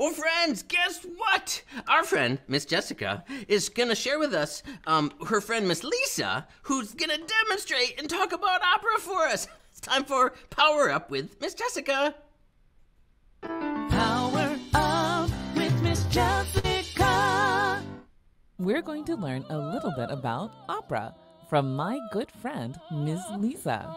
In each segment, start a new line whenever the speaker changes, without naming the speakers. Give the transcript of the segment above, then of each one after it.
Well, friends, guess what? Our friend, Miss Jessica, is gonna share with us um, her friend, Miss Lisa, who's gonna demonstrate and talk about opera for us. It's time for Power Up with Miss Jessica.
Power Up with Miss Jessica.
We're going to learn a little bit about opera from my good friend, Miss Lisa.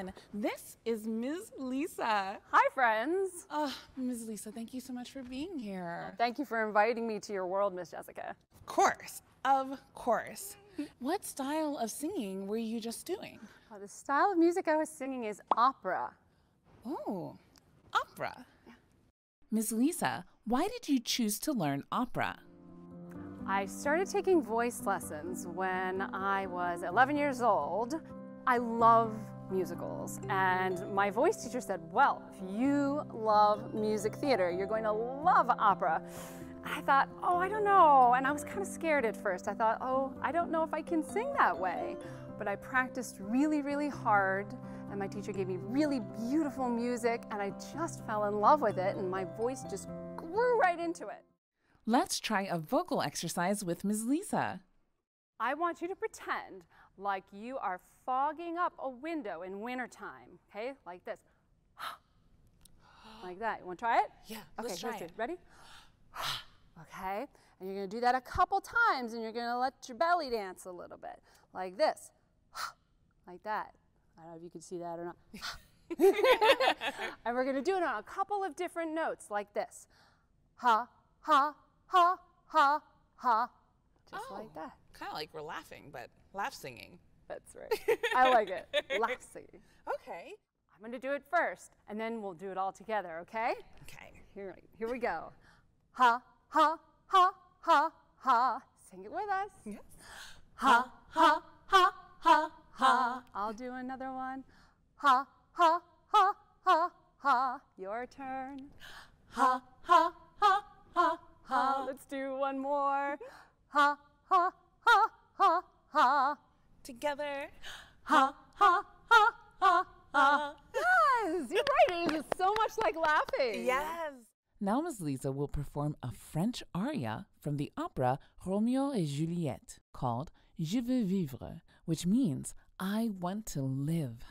Everyone. This is Ms. Lisa.
Hi, friends.
Oh, Ms. Lisa, thank you so much for being here.
Thank you for inviting me to your world, Miss Jessica.
Of course, of course. What style of singing were you just doing?
Uh, the style of music I was singing is opera.
Oh, opera. Ms. Lisa, why did you choose to learn opera?
I started taking voice lessons when I was 11 years old. I love musicals, and my voice teacher said, Well, if you love music theater, you're going to love opera. I thought, Oh, I don't know. And I was kind of scared at first. I thought, Oh, I don't know if I can sing that way. But I practiced really, really hard, and my teacher gave me really beautiful music, and I just fell in love with it, and my voice just grew right into it.
Let's try a vocal exercise with Ms. Lisa.
I want you to pretend like you are fogging up a window in wintertime, okay? Like this. like that. You want to try it?
Yeah,
Okay,
let's try
do
it.
Ready? okay. And you're going to do that a couple times and you're going to let your belly dance a little bit. Like this. like that. I don't know if you can see that or not. and we're going to do it on a couple of different notes like this. Ha, ha, ha, ha, ha. Just like oh. that.
Kind of like we're laughing, but laugh singing.
That's right. I like it. Laugh singing.
Okay.
I'm going to do it first, and then we'll do it all together, okay?
Okay.
Here, here we go. Ha, ha, ha, ha, ha. Sing it with us.
Yes.
Ha, ha, ha, ha, ha. I'll do another one. Ha, ha, ha, ha, ha. Your turn. Ha, ha, ha, ha, ha. Let's do one more. Ha, ha, ha, ha, ha.
Together.
Ha, ha, ha, ha, ha. Yes, you're right. It is so much like laughing.
Yes.
Now Ms. Lisa will perform a French aria from the opera Romeo et Juliette called Je veux vivre, which means I want to live.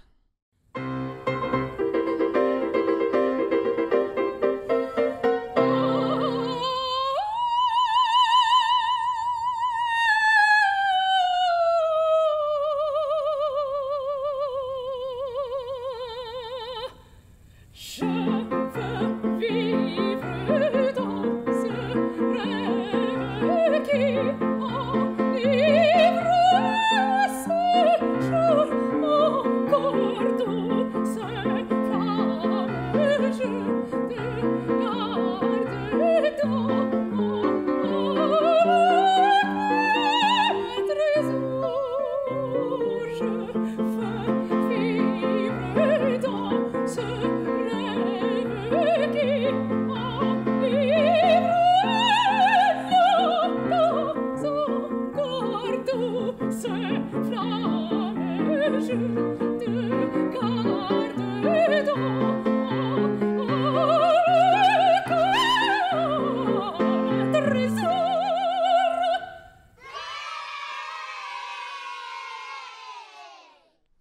se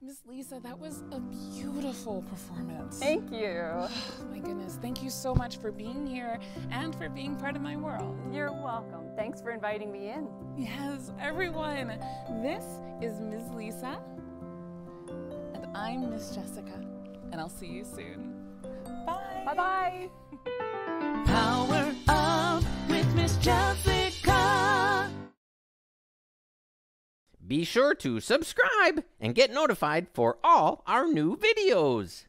Miss Lisa, that was a beautiful performance.
Thank you.
Oh, my goodness. Thank you so much for being here and for being part of my world.
You're welcome. Thanks for inviting me in.
Yes, everyone. This is Ms. Lisa, and I'm Miss Jessica. And I'll see you soon. Bye.
Bye bye.
Power Up with Miss Jessica.
Be sure to subscribe and get notified for all our new videos.